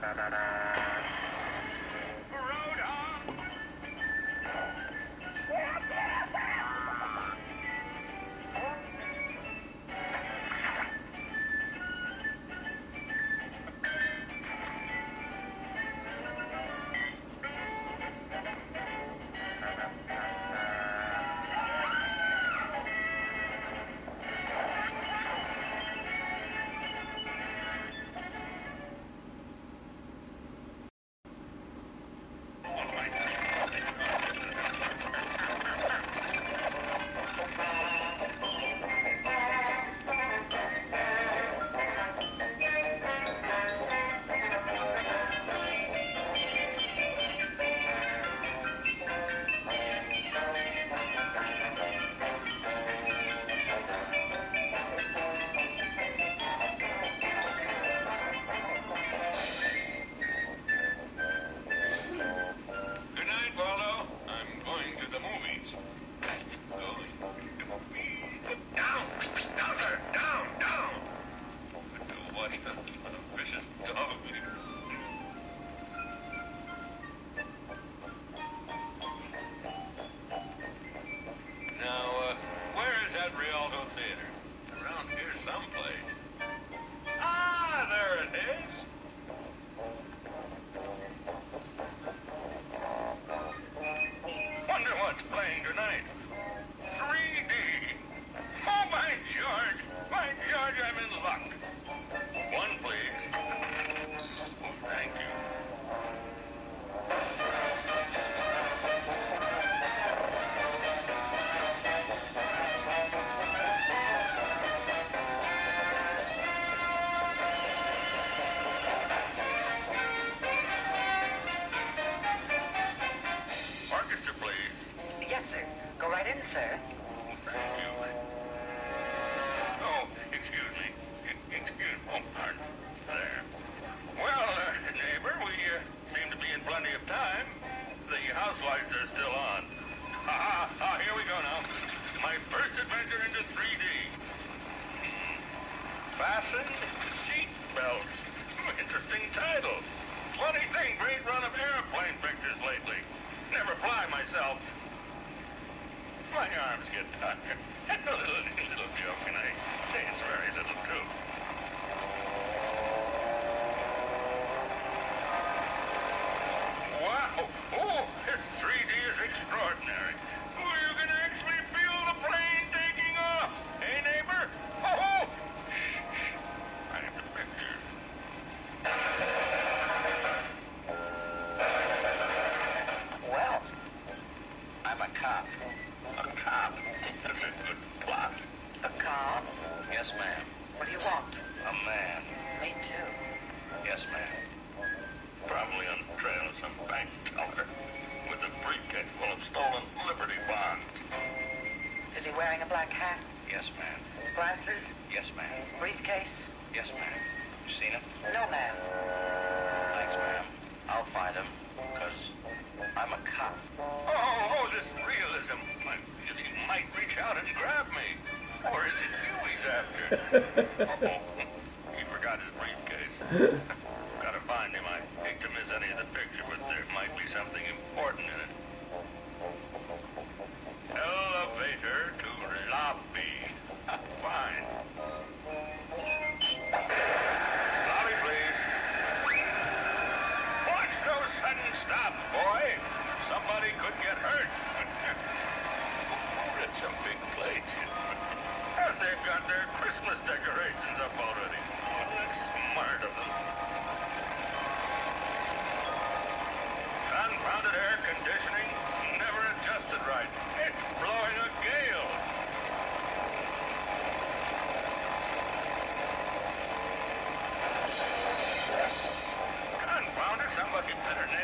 da, da, da, da. Go right in, sir. Oh, thank you. Oh, excuse me. Excuse Oh, pardon. There. Well, uh, neighbor, we uh, seem to be in plenty of time. The house lights are still on. Ha ha! Ah, here we go now. My first adventure into 3D. Hmm. Fasten seat belts. Hmm, Interesting title. Funny thing, great run of airplane pictures lately. Never fly myself. My arms get tired. It's A little, little joke, and I say it's very little, too. Yes, ma'am. Glasses? Yes, ma'am. Briefcase? Yes, ma'am. You seen him? No, ma'am. Thanks, ma'am. I'll find him, because I'm a cop. Oh, oh, this realism. I feel he might reach out and grab me. Or is it you he's after? Uh-oh. He forgot his briefcase. get hurt. it's a big place. And they've got their Christmas decorations up already. Oh, that's smart of them. Confounded air conditioning never adjusted right. It's blowing a gale. Confound it, somebody better nail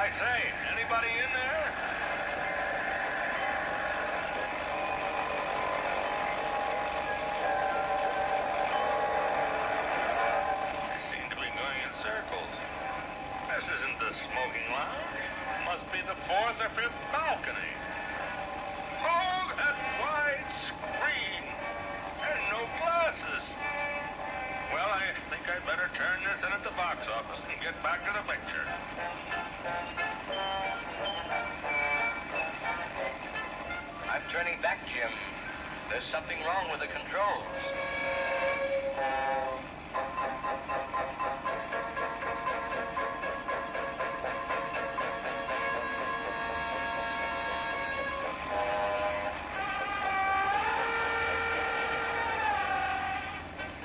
I say, anybody in there? They seem to be going in circles. This isn't the smoking lounge. Must be the fourth or fifth balcony. Oh, that wide screen! And no glasses. Well, I think I'd better turn this in at the box office and get back to the picture. Turning back, Jim. There's something wrong with the controls.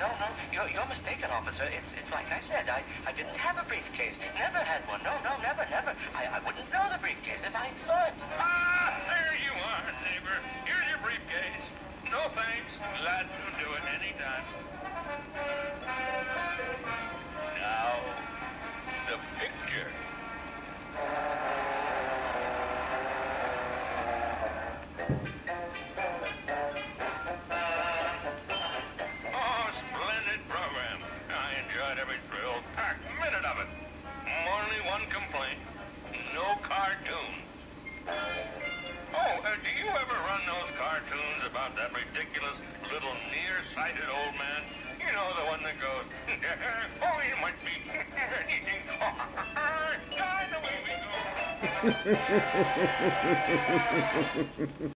No, no, you're, you're mistaken, officer. It's, it's like I said. I, I didn't have a briefcase. Never had one. No, no, never, never. I, I wouldn't know the briefcase if I saw it. Ah, Thanks. Glad to do it anytime. Nearsighted old man? You know, the one that goes, oh, he might be anything. Ah, the way we go.